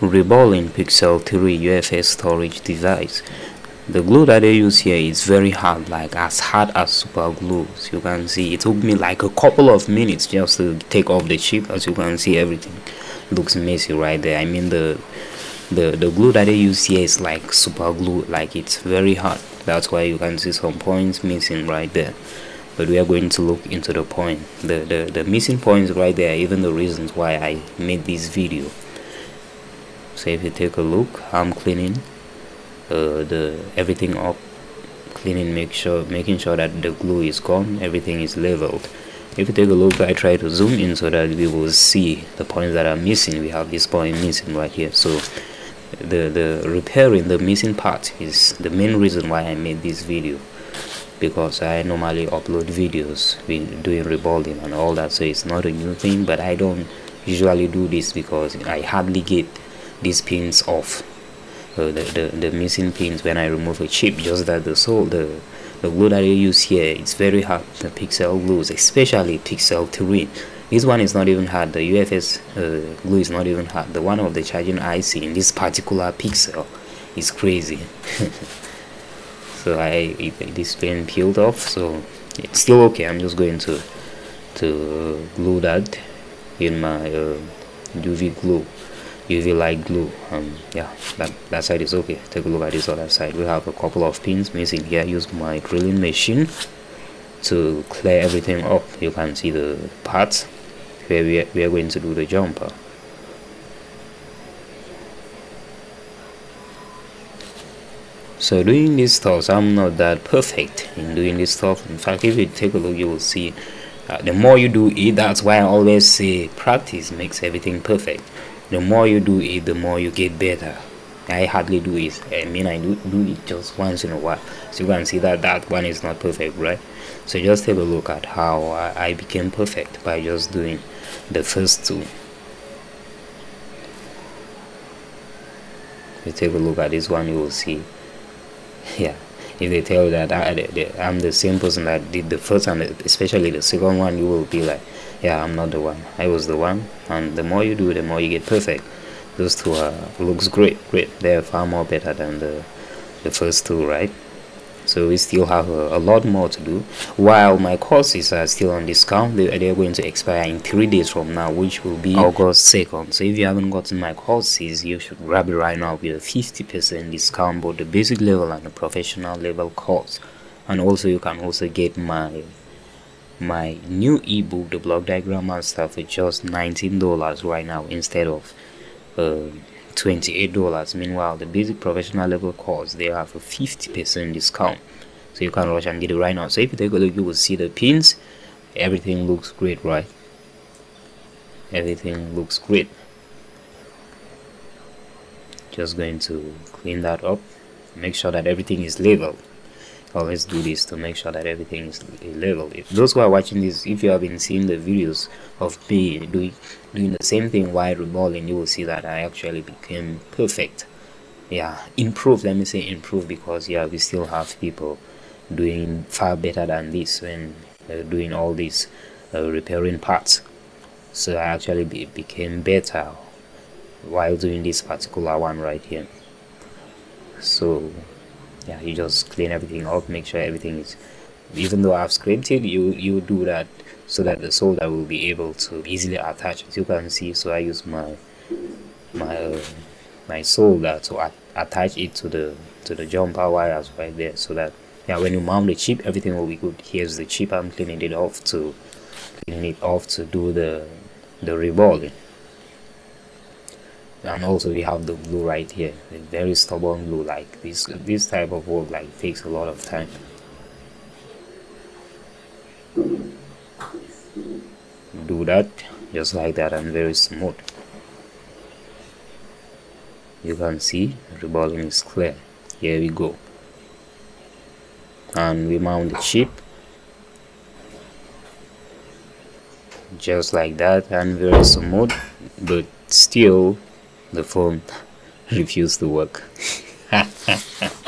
Reballing Pixel 3 UFS storage device. The glue that they use here is very hard, like as hard as super glue. As you can see, it took me like a couple of minutes just to take off the chip. As you can see, everything looks messy right there. I mean the the the glue that they use here is like super glue, like it's very hard. That's why you can see some points missing right there but we are going to look into the point the, the the missing points right there even the reasons why i made this video so if you take a look i'm cleaning uh, the everything up cleaning make sure making sure that the glue is gone everything is leveled. If you take a look i try to zoom in so that we will see the points that are missing. We have this point missing right here. So the the repairing the missing part is the main reason why i made this video. Because I normally upload videos doing reballing and all that so it's not a new thing but I don't usually do this because I hardly get these pins off. Uh, the, the, the missing pins when I remove a chip just that the soul the the glue that I use here it's very hard the pixel glues especially pixel 3 this one is not even hard. The UFS uh, glue is not even hard. The one of the charging IC in this particular pixel is crazy. So I this been peeled off so it's still okay. I'm just going to to glue that in my uh, UV glue UV light glue. Um yeah that that side is okay. Take a look at this other side. We have a couple of pins missing here. Use my drilling machine to clear everything up. You can see the parts where we are, we are going to do the jumper. So doing this stuff i'm not that perfect in doing this stuff. In fact if you take a look you will see uh, the more you do it that's why i always say practice makes everything perfect the more you do it the more you get better. I hardly do it. I mean i do, do it just once in a while. So you can see that that one is not perfect right? So just take a look at how I, I became perfect by just doing the first two. If you take a look at this one you will see. Yeah if they tell you that I, am the same person that did the first and especially the second one you will be like yeah i'm not the one. I was the one. And the more you do the more you get perfect. Those two are looks great great. They're far more better than the the first two right so we still have a, a, lot more to do. While my courses are still on discount they, they're going to expire in three days from now which will be august. 2nd so if you haven't gotten my courses you should grab it right now with a 50 percent discount both the basic level and the professional level course. And also you can also get my my new ebook the block diagram and stuff for just 19 dollars right now instead of uh, $28 meanwhile the basic professional level course they have a 50% discount. So you can rush and get it right now. So if you take a look you will see the pins. Everything looks great right? Everything looks great. Just going to clean that up. Make sure that everything is level always do this to make sure that everything is level. If those who are watching this if you have been seeing the videos of me doing doing the same thing while reballing you will see that i actually became perfect. Yeah improve let me say improve because yeah we still have people doing far better than this when uh, doing all these uh, repairing parts. So i actually be, became better while doing this particular one right here. So yeah you just clean everything up make sure everything is even though I've scripted you you do that so that the solder will be able to easily attach as you can see. So I use my my uh, my solder to attach it to the to the jumper wires right there so that yeah when you mount the chip everything will be good. Here's the chip I'm cleaning it off to cleaning it off to do the the reballing and also we have the glue right here the very stubborn glue like this this type of work like takes a lot of time. Do that just like that and very smooth. You can see the reballing is clear. Here we go. And we mount the chip just like that and very smooth but still the phone refused to work